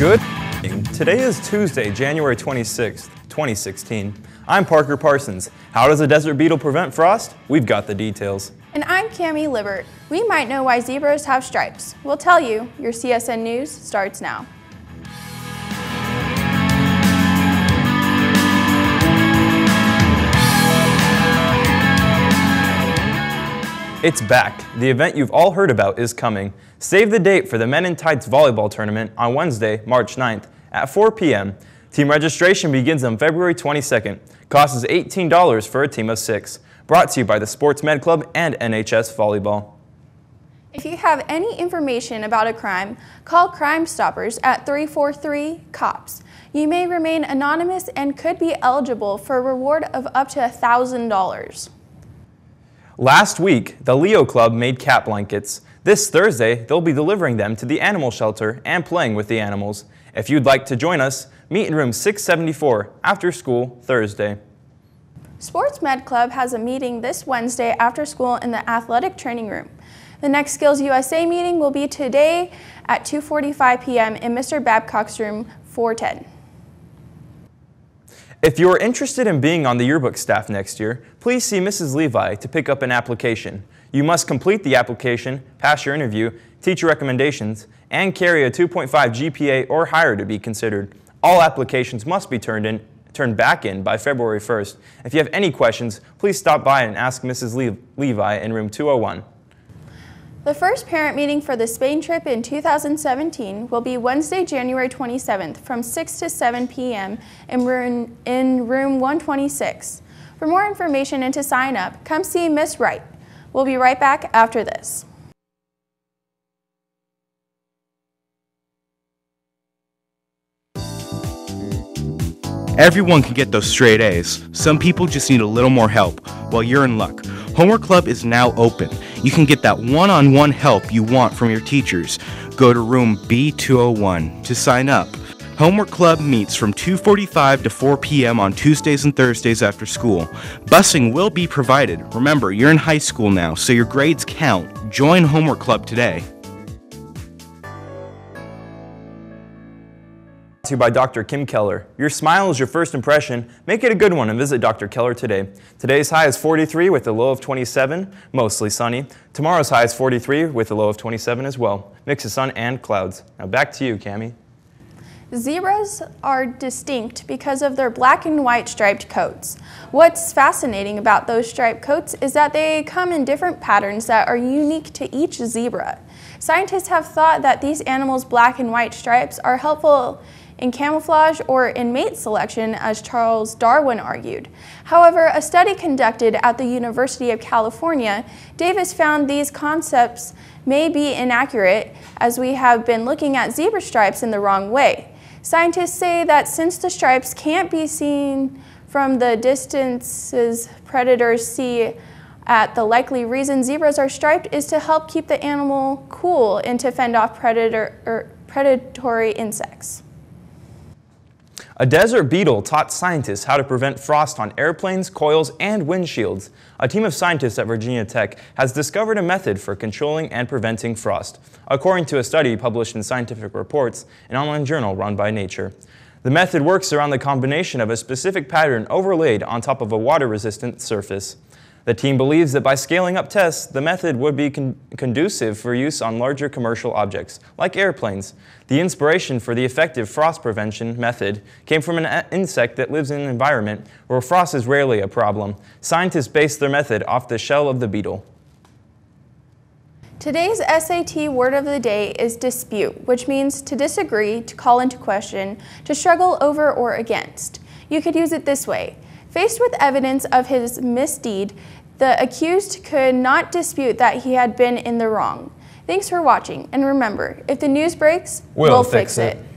Good. Today is Tuesday, January 26th, 2016. I'm Parker Parsons. How does a desert beetle prevent frost? We've got the details. And I'm Cami Libert. We might know why zebras have stripes. We'll tell you. Your CSN News starts now. It's back. The event you've all heard about is coming. Save the date for the Men in Tights Volleyball Tournament on Wednesday, March 9th at 4 p.m. Team registration begins on February 22nd. Cost is $18 for a team of six. Brought to you by the Sports Med Club and NHS Volleyball. If you have any information about a crime, call Crime Stoppers at 343 COPS. You may remain anonymous and could be eligible for a reward of up to $1,000. Last week, the Leo Club made cat blankets. This Thursday, they'll be delivering them to the animal shelter and playing with the animals. If you'd like to join us, meet in room 674 after school Thursday. Sports Med Club has a meeting this Wednesday after school in the athletic training room. The next Skills USA meeting will be today at 2.45 p.m. in Mr. Babcock's room 410. If you're interested in being on the yearbook staff next year, please see Mrs. Levi to pick up an application. You must complete the application, pass your interview, teacher recommendations, and carry a 2.5 GPA or higher to be considered. All applications must be turned in turned back in by February 1st. If you have any questions, please stop by and ask Mrs. Le Levi in room 201. The first parent meeting for the Spain trip in 2017 will be Wednesday, January 27th from 6 to 7 p.m. In room, in room 126. For more information and to sign up, come see Miss Wright. We'll be right back after this. Everyone can get those straight A's. Some people just need a little more help. Well, you're in luck. Homework Club is now open. You can get that one on one help you want from your teachers. Go to room B201 to sign up. Homework Club meets from 2:45 to 4 p.m. on Tuesdays and Thursdays after school. Busing will be provided. Remember, you're in high school now, so your grades count. Join Homework Club today. to by Dr. Kim Keller. Your smile is your first impression. Make it a good one and visit Dr. Keller today. Today's high is 43 with a low of 27, mostly sunny. Tomorrow's high is 43 with a low of 27 as well. Mix of sun and clouds. Now back to you, Cami. Zebras are distinct because of their black and white striped coats. What's fascinating about those striped coats is that they come in different patterns that are unique to each zebra. Scientists have thought that these animals' black and white stripes are helpful in camouflage or in mate selection, as Charles Darwin argued. However, a study conducted at the University of California, Davis found these concepts may be inaccurate as we have been looking at zebra stripes in the wrong way. Scientists say that since the stripes can't be seen from the distances predators see at the likely reason zebras are striped is to help keep the animal cool and to fend off predator, er, predatory insects. A desert beetle taught scientists how to prevent frost on airplanes, coils, and windshields. A team of scientists at Virginia Tech has discovered a method for controlling and preventing frost, according to a study published in Scientific Reports, an online journal run by Nature. The method works around the combination of a specific pattern overlaid on top of a water-resistant surface. The team believes that by scaling up tests, the method would be con conducive for use on larger commercial objects, like airplanes. The inspiration for the effective frost prevention method came from an insect that lives in an environment where frost is rarely a problem. Scientists based their method off the shell of the beetle. Today's SAT word of the day is dispute, which means to disagree, to call into question, to struggle over or against. You could use it this way. Faced with evidence of his misdeed, the accused could not dispute that he had been in the wrong. Thanks for watching, and remember, if the news breaks, we'll, we'll fix, fix it. it.